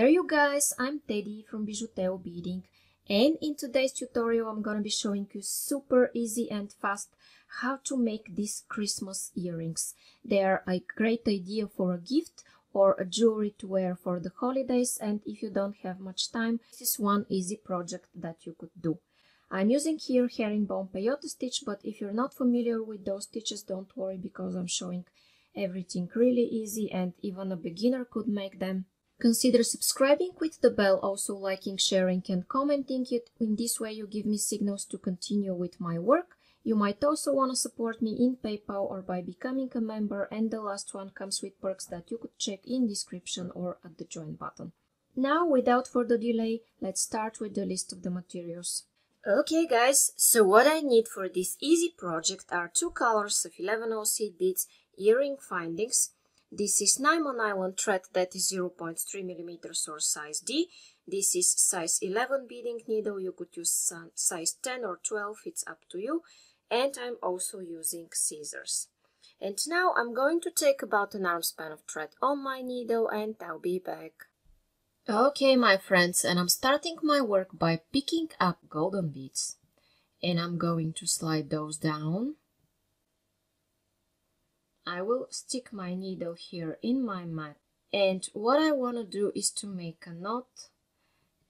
there you guys, I'm Teddy from Bijuteo Beading and in today's tutorial I'm gonna be showing you super easy and fast how to make these Christmas earrings. They are a great idea for a gift or a jewelry to wear for the holidays and if you don't have much time, this is one easy project that you could do. I'm using here herringbone peyote stitch but if you're not familiar with those stitches don't worry because I'm showing everything really easy and even a beginner could make them. Consider subscribing with the bell, also liking, sharing and commenting it. In this way you give me signals to continue with my work. You might also want to support me in PayPal or by becoming a member and the last one comes with perks that you could check in description or at the join button. Now without further delay, let's start with the list of the materials. Okay guys, so what I need for this easy project are two colors of 11 seed beads, earring findings, this is Nymo nylon thread that is 0.3 millimeters or size D. This is size 11 beading needle. You could use size 10 or 12, it's up to you. And I'm also using scissors. And now I'm going to take about an arm span of thread on my needle and I'll be back. Okay, my friends, and I'm starting my work by picking up golden beads. And I'm going to slide those down I will stick my needle here in my mat and what I want to do is to make a knot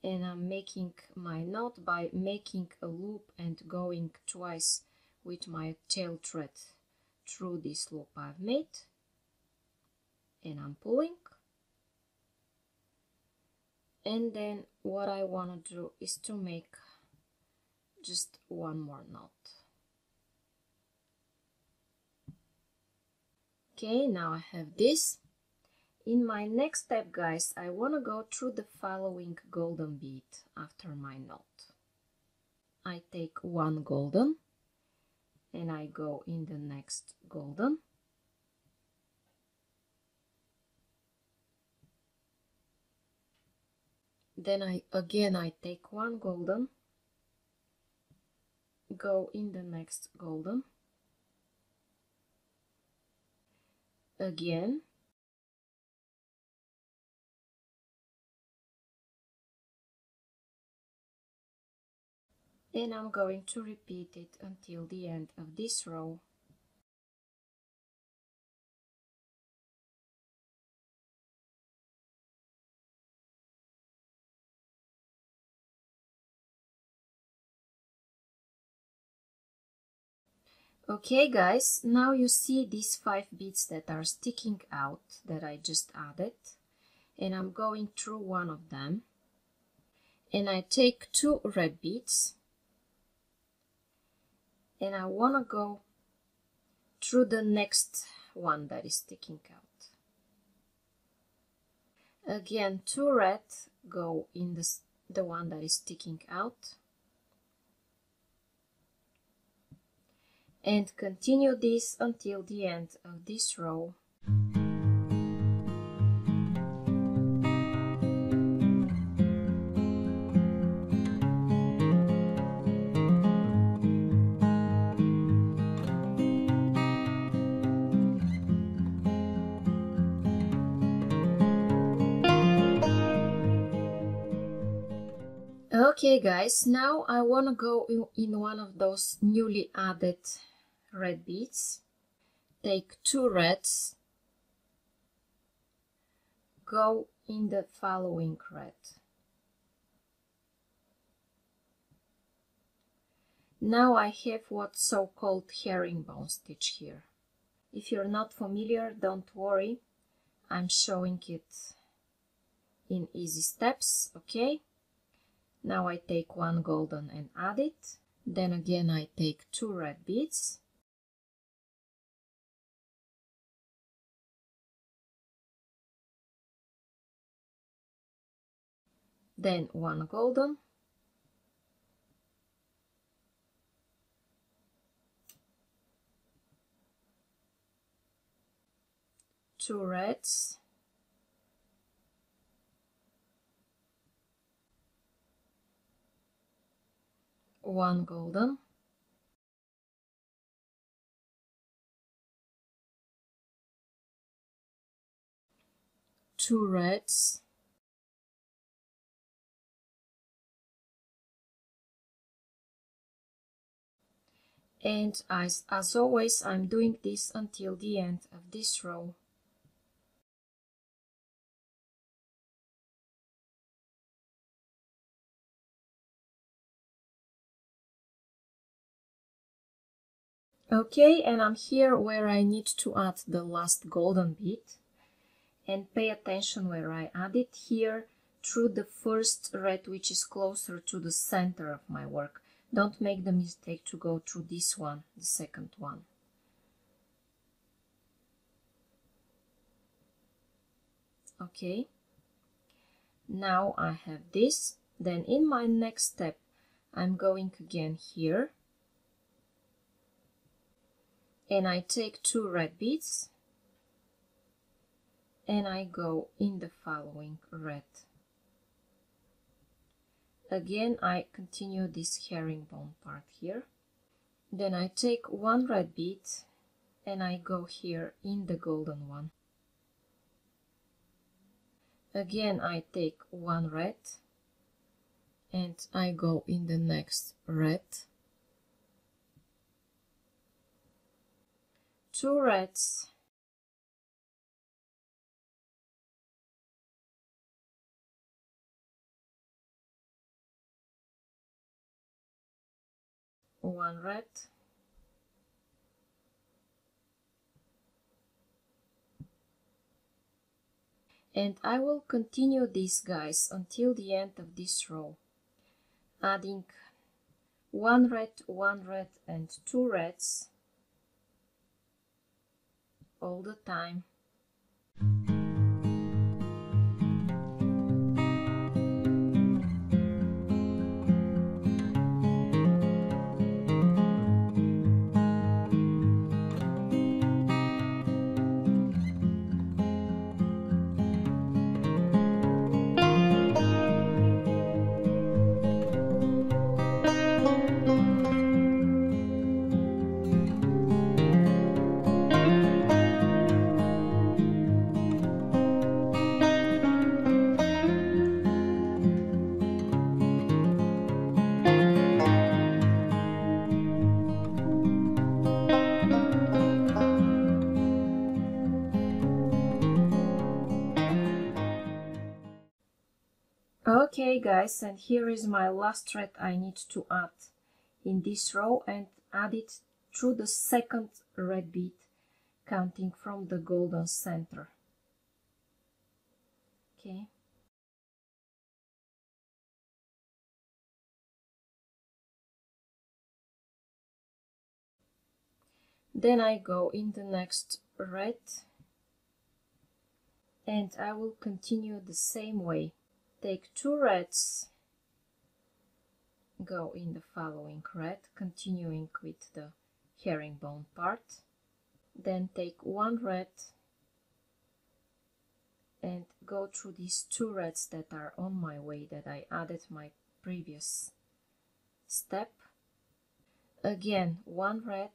and I'm making my knot by making a loop and going twice with my tail thread through this loop I've made. And I'm pulling. And then what I want to do is to make just one more knot okay now I have this. In my next step guys I want to go through the following golden bead after my knot I take one golden and I go in the next golden. Then I again I take one golden go in the next golden again. And I'm going to repeat it until the end of this row Okay guys, now you see these five beads that are sticking out that I just added and I'm going through one of them and I take two red beads and I want to go through the next one that is sticking out. Again, two red go in the, the one that is sticking out and continue this until the end of this row. Okay guys, now I want to go in one of those newly added red beads. Take two reds. Go in the following red. Now I have what's so-called herringbone stitch here. If you're not familiar don't worry. I'm showing it in easy steps okay? Now I take one golden and add it. Then again I take two red beads then one golden. Two reds. One golden. Two reds and as, as always I'm doing this until the end of this row. Okay, and I'm here where I need to add the last golden bead. And pay attention where I add it here through the first red which is closer to the center of my work. Don't make the mistake to go through this one, the second one. Okay, now I have this. Then in my next step, I'm going again here and I take two red beads and I go in the following red. Again, I continue this herringbone part here. Then I take one red bead and I go here in the golden one. Again, I take one red and I go in the next red. two reds one red and I will continue these guys until the end of this row adding one red one red and two reds all the time. Guys, and here is my last thread I need to add in this row and add it through the second red bead counting from the golden center. Okay. Then I go in the next red and I will continue the same way take two reds. Go in the following red continuing with the herringbone part. Then take one red and go through these two reds that are on my way that I added my previous step. Again one red.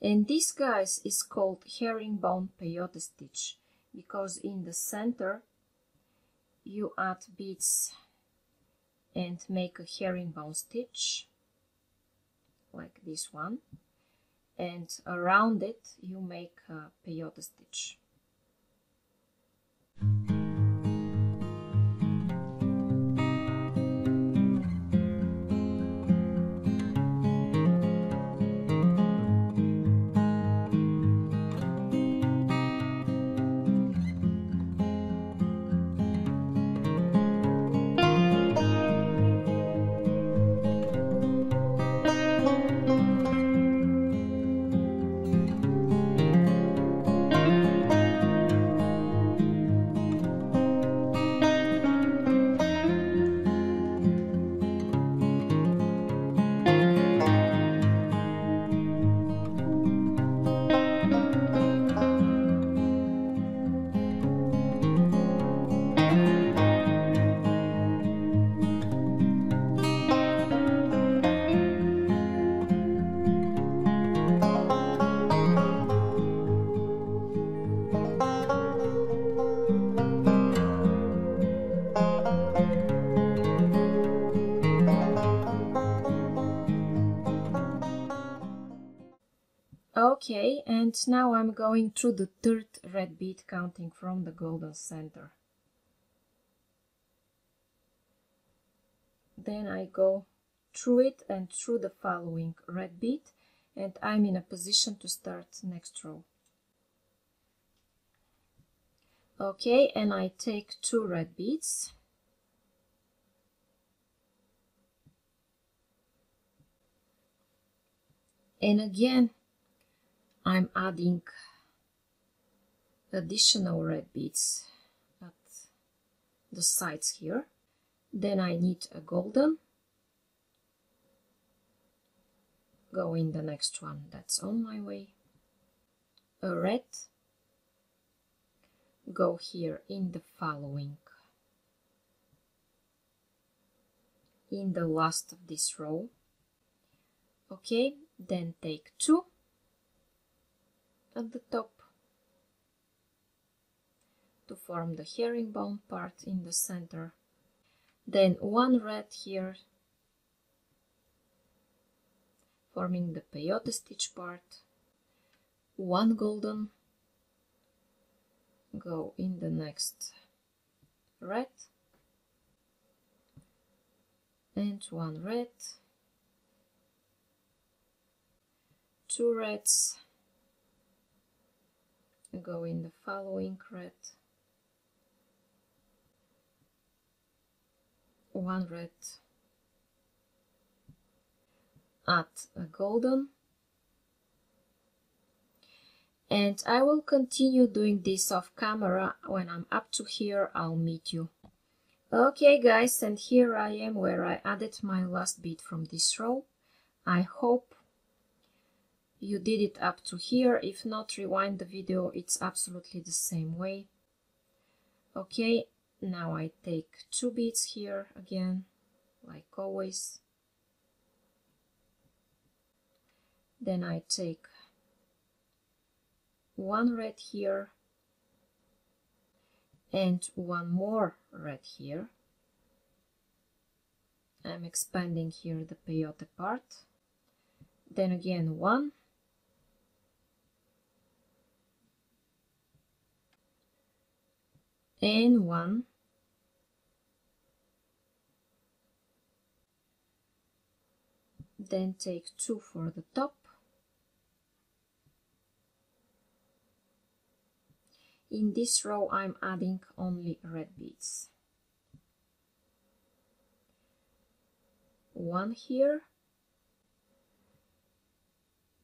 And this guys is called herringbone peyote stitch because in the center you add beads and make a herringbone stitch like this one. And around it you make a peyote stitch Okay, and now I'm going through the third red bead counting from the golden center. Then I go through it and through the following red bead and I'm in a position to start next row. Okay, and I take two red beads. And again, I'm adding additional red beads at the sides here. Then I need a golden. Go in the next one that's on my way. A red. Go here in the following. In the last of this row. Okay, then take two at the top to form the herringbone part in the center. Then one red here forming the peyote stitch part. One golden go in the next red. And one red. Two reds go in the following red. One red. Add a golden. And I will continue doing this off camera. When I'm up to here I'll meet you. Okay guys and here I am where I added my last bead from this row. I hope you did it up to here. If not rewind the video. It's absolutely the same way. Okay now I take two beads here again like always. Then I take one red here and one more red here. I'm expanding here the peyote part. Then again one and one. Then take two for the top. In this row I'm adding only red beads. One here.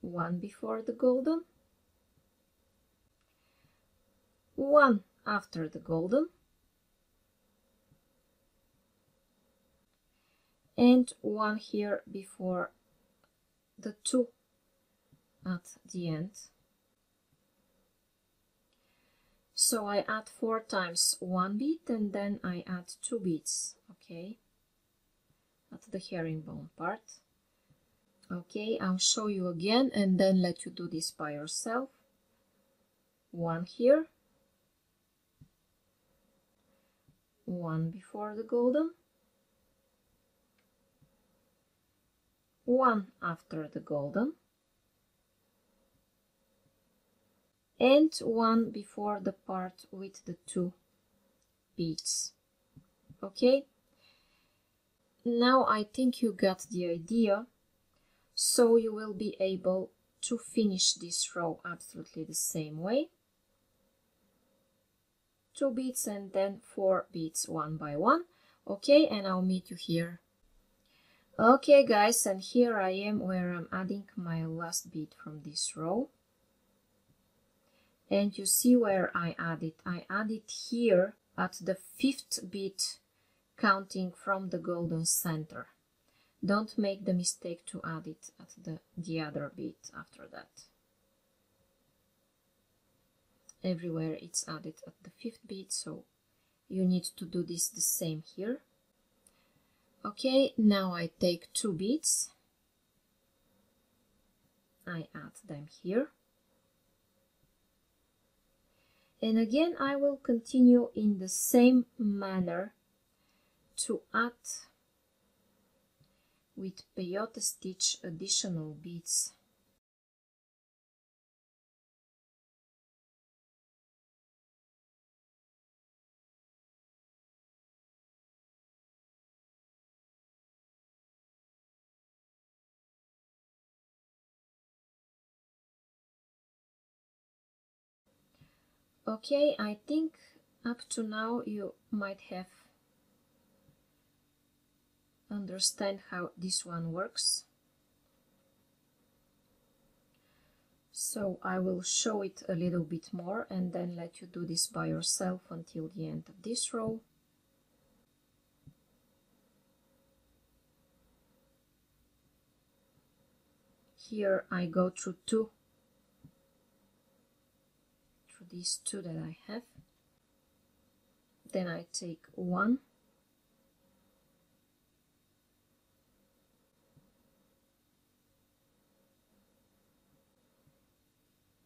One before the golden. One after the golden. And one here before the two at the end. So I add four times one bead and then I add two beads okay? At the herringbone part. Okay I'll show you again and then let you do this by yourself. One here one before the golden, one after the golden, and one before the part with the two beads. Okay, now I think you got the idea, so you will be able to finish this row absolutely the same way two beads and then four beads one by one. Okay and I'll meet you here. Okay guys and here I am where I'm adding my last bead from this row. And you see where I added I added here at the fifth bead counting from the golden center. Don't make the mistake to add it at the, the other bead after that everywhere it's added at the fifth beat so you need to do this the same here. Okay now I take two beads I add them here. And again I will continue in the same manner to add with peyote stitch additional beads Okay, I think up to now you might have understand how this one works. So I will show it a little bit more and then let you do this by yourself until the end of this row. Here I go through two, these two that I have. Then I take one.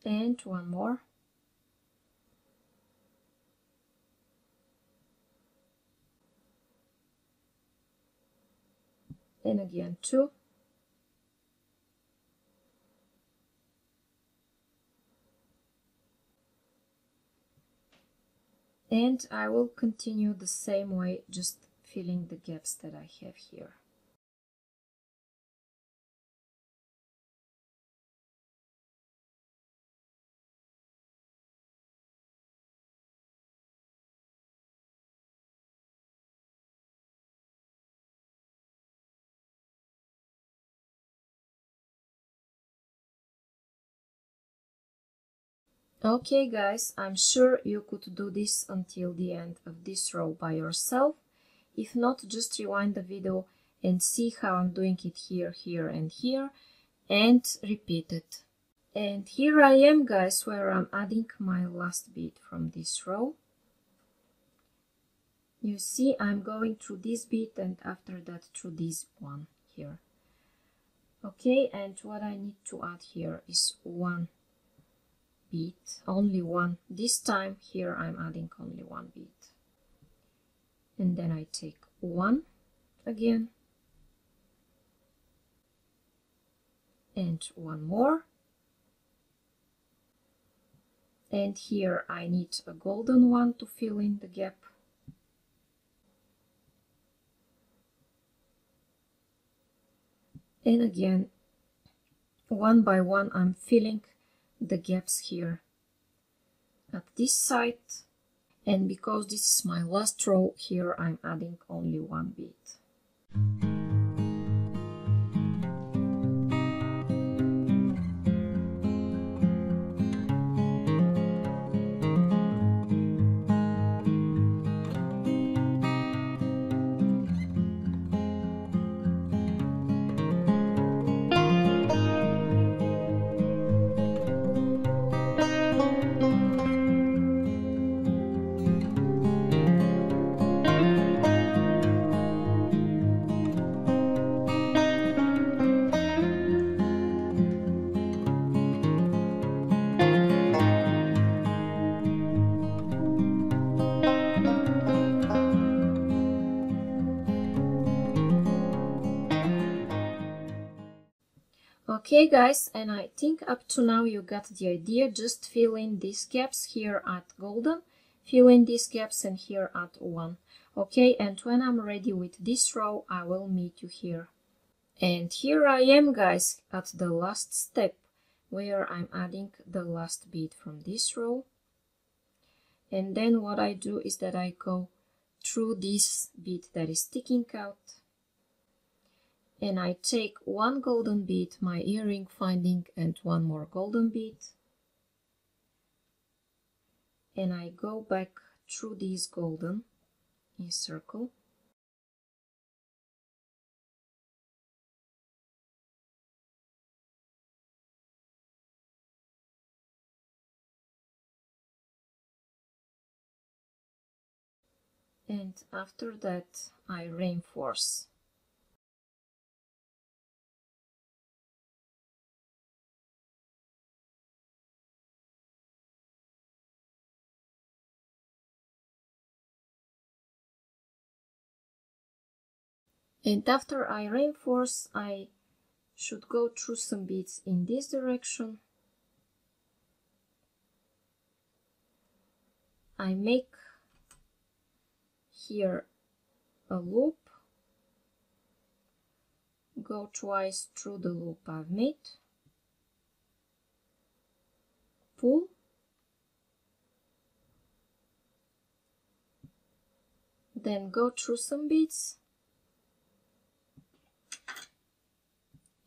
And one more. And again two and I will continue the same way just filling the gaps that I have here Okay guys, I'm sure you could do this until the end of this row by yourself. If not, just rewind the video and see how I'm doing it here, here and here and repeat it. And here I am guys where I'm adding my last bead from this row. You see I'm going through this bead and after that through this one here. Okay, and what I need to add here is one bead only one. This time here I'm adding only one bead and then I take one again. And one more. And here I need a golden one to fill in the gap. And again one by one I'm filling the gaps here at this side and because this is my last row here I'm adding only one bead. Okay guys, and I think up to now you got the idea, just fill in these gaps here at golden, fill in these gaps and here at 1. Okay, and when I'm ready with this row, I will meet you here. And here I am guys, at the last step, where I'm adding the last bead from this row. And then what I do is that I go through this bead that is sticking out and I take one golden bead, my earring finding, and one more golden bead. And I go back through these golden in circle. And after that, I reinforce. and after I reinforce I should go through some beads in this direction. I make here a loop. Go twice through the loop I've made. Pull. Then go through some beads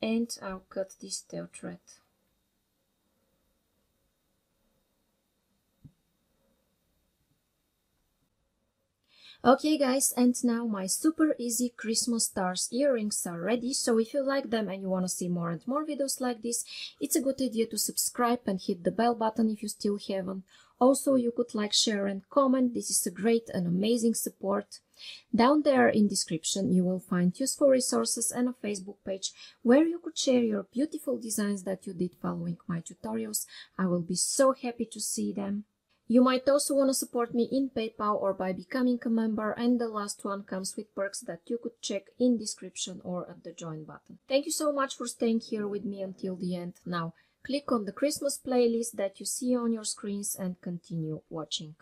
and I'll cut this tail thread. Okay guys, and now my super easy Christmas stars earrings are ready, so if you like them and you want to see more and more videos like this, it's a good idea to subscribe and hit the bell button if you still haven't. Also, you could like, share and comment, this is a great and amazing support. Down there in description you will find useful resources and a Facebook page where you could share your beautiful designs that you did following my tutorials. I will be so happy to see them. You might also want to support me in PayPal or by becoming a member and the last one comes with perks that you could check in description or at the join button. Thank you so much for staying here with me until the end. Now click on the Christmas playlist that you see on your screens and continue watching.